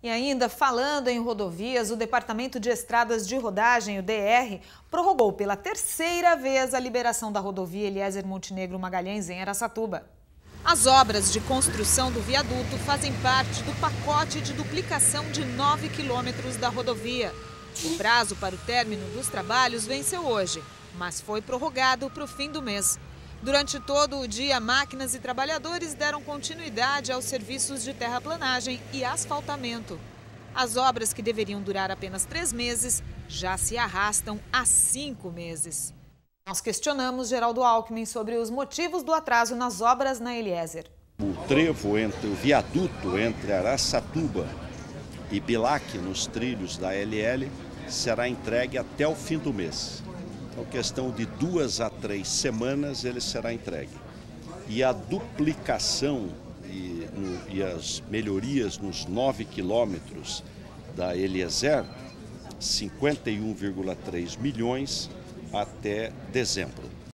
E ainda falando em rodovias, o Departamento de Estradas de Rodagem, o DR, prorrogou pela terceira vez a liberação da rodovia Eliezer Montenegro Magalhães em Aracatuba. As obras de construção do viaduto fazem parte do pacote de duplicação de 9 quilômetros da rodovia. O prazo para o término dos trabalhos venceu hoje, mas foi prorrogado para o fim do mês. Durante todo o dia, máquinas e trabalhadores deram continuidade aos serviços de terraplanagem e asfaltamento. As obras que deveriam durar apenas três meses já se arrastam há cinco meses. Nós questionamos Geraldo Alckmin sobre os motivos do atraso nas obras na Eliezer. O trevo entre o viaduto entre Araçatuba e Bilac, nos trilhos da LL, será entregue até o fim do mês. Então, questão de duas a três semanas ele será entregue. E a duplicação e, no, e as melhorias nos nove quilômetros da Eliezer, 51,3 milhões até dezembro.